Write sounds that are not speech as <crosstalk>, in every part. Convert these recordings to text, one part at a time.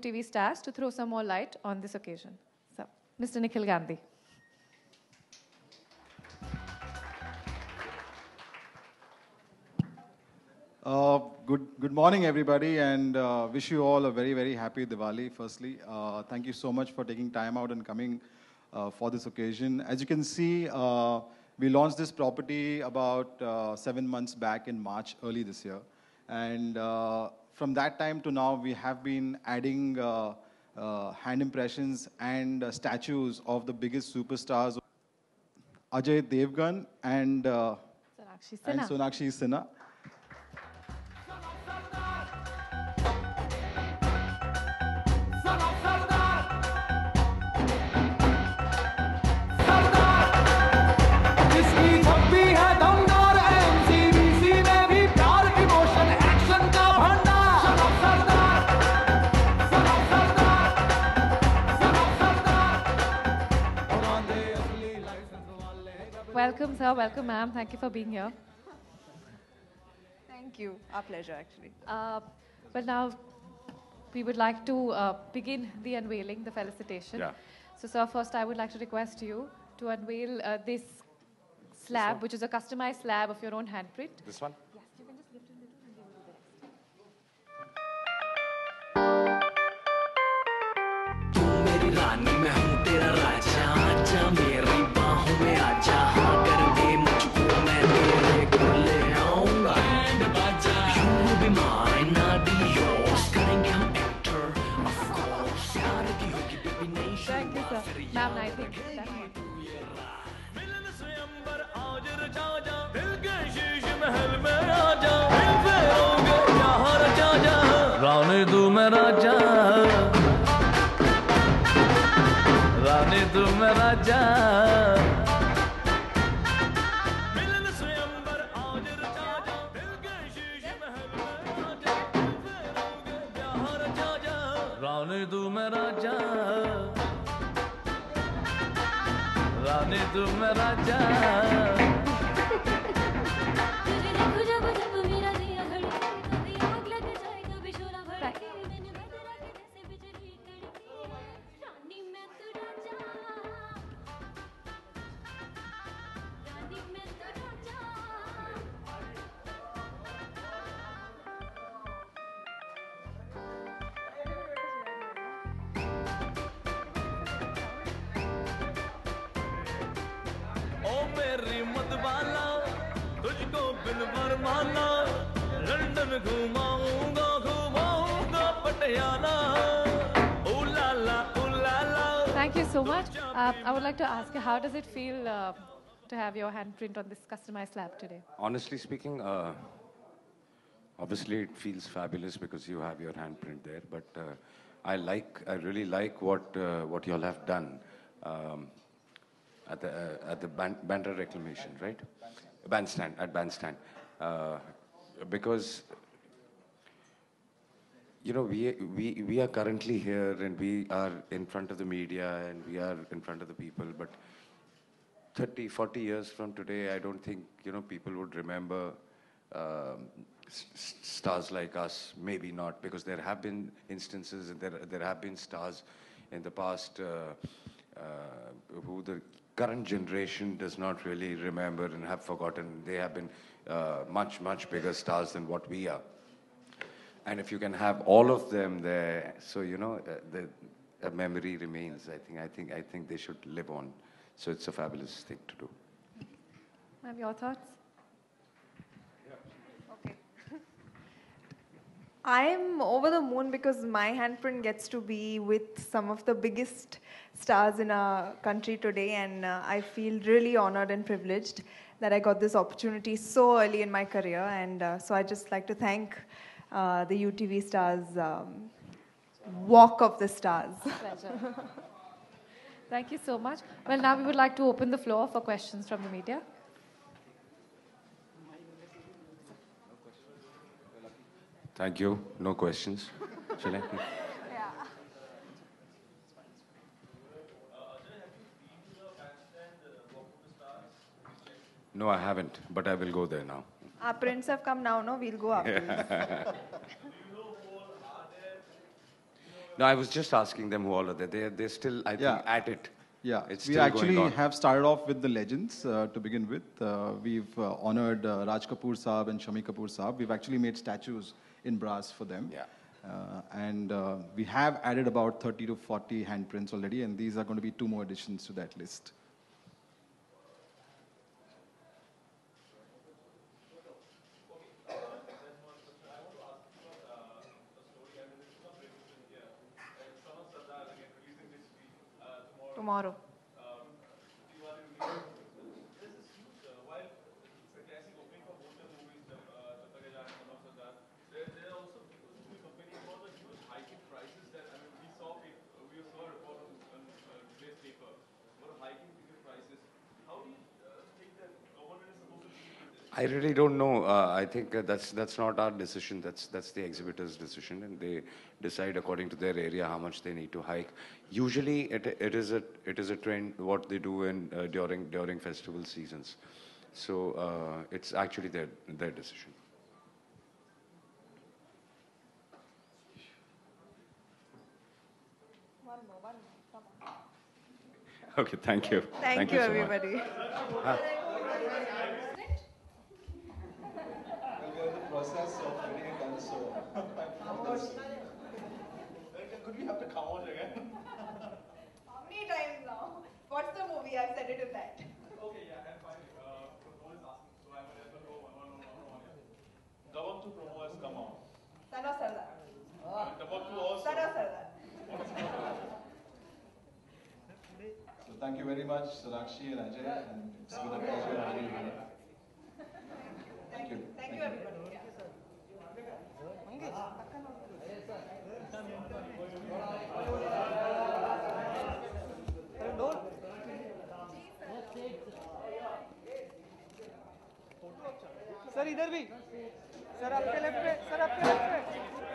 UTV stars to throw some more light on this occasion. So, Mr. Nikhil Gandhi. Uh, good, good morning, everybody, and uh, wish you all a very, very happy Diwali, firstly. Uh, thank you so much for taking time out and coming uh, for this occasion. As you can see, uh, we launched this property about uh, seven months back in March, early this year. And from that time to now, we have been adding uh, uh, hand impressions and uh, statues of the biggest superstars, Ajay Devgn and, uh, and Sonakshi Sinha. Welcome, sir. Welcome, ma'am. Thank you for being here. Thank you. Our pleasure, actually. Uh, well, now we would like to uh, begin the unveiling, the felicitation. Yeah. So, sir, first I would like to request you to unveil uh, this slab, which is a customized slab of your own handprint. This one? तू मेरी रानी मैं हूँ You, sir. Ma'am, जाने दो मेरा तुझको बिन फरमाना London घुमाऊंगा घुमाऊंगा पटियाला ओ ला ला ओ ला ला Thank you so much. Uh, I would like to ask you, how does it feel uh, to have your handprint on this customized slab today? Honestly speaking, uh, obviously it feels fabulous because you have your handprint there. But uh, I like, I really like what uh, what you all have done um, at the uh, at the ban- Bandra Reclamation, right? Bandstand at Bandstand, uh, because you know, we, we, we are currently here and we are in front of the media and we are in front of the people, but 30, 40 years from today, I don't think, you know, people would remember um, stars like us. Maybe not, because there have been instances and there, there have been stars in the past uh, uh, who the current generation does not really remember and have forgotten. They have been uh, much, much bigger stars than what we are. And if you can have all of them there, so you know, uh, the a memory remains. I think, I think, I think they should live on. So it's a fabulous thing to do. Have your thoughts? I'm over the moon because my handprint gets to be with some of the biggest stars in our country today, and uh, I feel really honored and privileged that I got this opportunity so early in my career. And uh, so I just like to thank uh, the UTV Stars um, Walk of the Stars. <laughs> Pleasure. Thank you so much. Well, now we would like to open the floor for questions from the media. Thank you. No questions. Shall I? <laughs> No, I haven't, but I will go there now. Our prints have come now, no? We'll go after. <laughs> No, I was just asking them who all are there. They're, they're still, I think, Yeah. at it. Yeah, It's we still actually going on. have started off with the legends uh, to begin with. Uh, we've uh, honored uh, Raj Kapoor Saab and Shami Kapoor Saab. We've actually made statues in brass for them. Yeah. Uh, and uh, we have added about 30 to 40 handprints already, and these are going to be two more additions to that list. Tomorrow. I really don't know. Uh, I think uh, that's that's not our decision. That's that's the exhibitor's decision, and they decide according to their area how much they need to hike. Usually, it, it is a it is a trend what they do in uh, during during festival seasons. So uh, it's actually their their decision. Okay, thank you. Thank, you, so much. everybody. Could we have the count again? How many times now? What's the movie? I've said it in that. Okay, yeah, and fine. Uh, Pramod is asking, so I might as well go one, one, one, one, one. Dabangg 2 promo has come out. Son of Sardar. And Dabangg 2 also. Son of Sardar. <laughs> So thank you very much, Sonakshi and Ajay, and it's been a pleasure having you here. Sir इधर भी। Sir आपके left पे sir आपके left पे।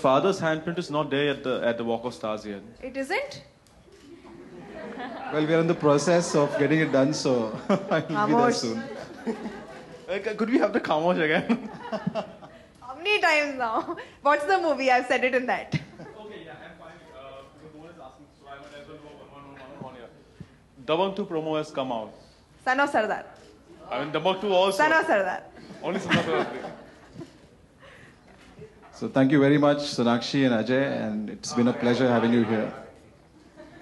Father's handprint is not there at the, at the Walk of Stars yet. It isn't? Well, we are in the process of getting it done, so <laughs> I'll be there soon. <laughs> Could we have the Khamosh again? <laughs> How many times now? What's the movie? I've said it in that. Okay, yeah, and fine. Uh, Pramod is asking, so I might as well go one, one, one, one, one here. Dabangg 2 promo has come out. Son of Sardar. I mean, Dabangg 2 also. Son of Sardar. Only Son of Sardar. So thank you very much, Sonakshi and Ajay, and it's been a pleasure having you here.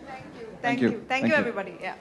Thank you. Thank, thank you. you. Thank, you, everybody. Yeah.